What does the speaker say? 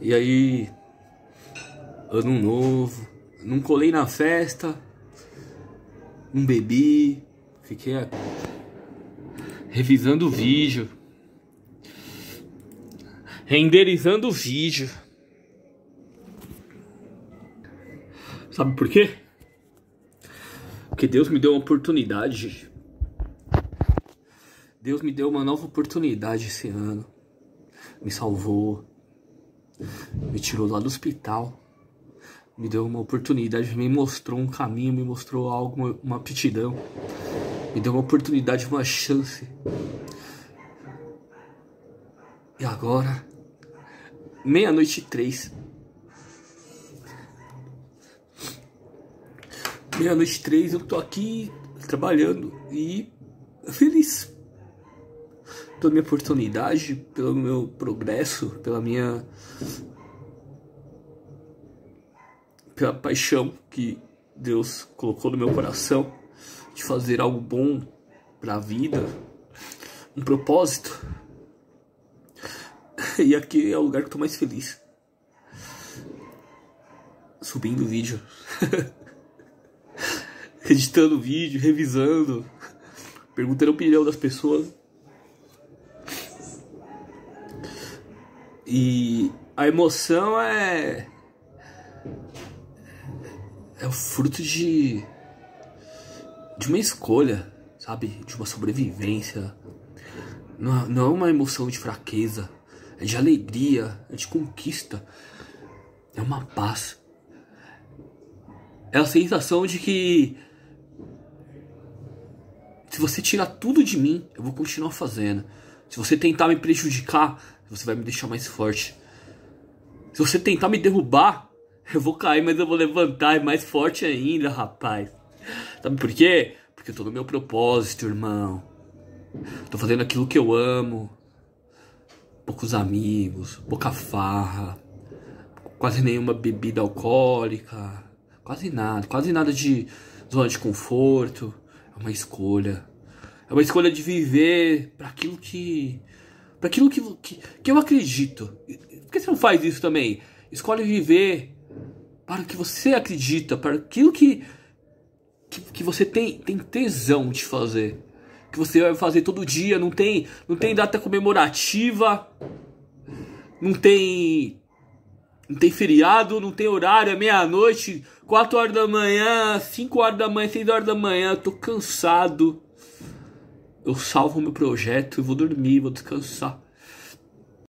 E aí, ano novo, não colei na festa, não bebi, fiquei revisando o vídeo, renderizando o vídeo. Sabe por quê? Porque Deus me deu uma oportunidade. Deus me deu uma nova oportunidade esse ano. Me salvou. Me tirou lá do hospital. Me deu uma oportunidade, me mostrou um caminho, me mostrou algo, uma aptidão. Me deu uma oportunidade, uma chance. E agora, meia-noite três. Meia-noite três, eu tô aqui trabalhando e feliz pela minha oportunidade, pelo meu progresso, pela minha. pela paixão que Deus colocou no meu coração de fazer algo bom para a vida, um propósito. E aqui é o lugar que eu tô mais feliz. Subindo o vídeo. Editando o vídeo, revisando, perguntando a opinião das pessoas. E a emoção é. É o fruto de. de uma escolha, sabe? De uma sobrevivência. Não, não é uma emoção de fraqueza, é de alegria, é de conquista, é uma paz. É a sensação de que se você tirar tudo de mim, eu vou continuar fazendo. Se você tentar me prejudicar, você vai me deixar mais forte. Se você tentar me derrubar, eu vou cair, mas eu vou levantar e mais forte ainda, rapaz. Sabe por quê? Porque eu tô no meu propósito, irmão. Tô fazendo aquilo que eu amo. Poucos amigos, pouca farra, quase nenhuma bebida alcoólica, quase nada, quase nada de zona de conforto. É uma escolha. É uma escolha de viver para aquilo que para aquilo que, que, que eu acredito. Por que você não faz isso também? Escolhe viver para o que você acredita, para aquilo que, que, que, você tem, tem tesão de fazer. Que você vai fazer todo dia, não tem, não tem data comemorativa, não tem. Não tem feriado, não tem horário, é meia-noite, 4 horas da manhã, 5 horas da manhã, 6 horas da manhã, tô cansado eu salvo meu projeto e vou dormir, vou descansar.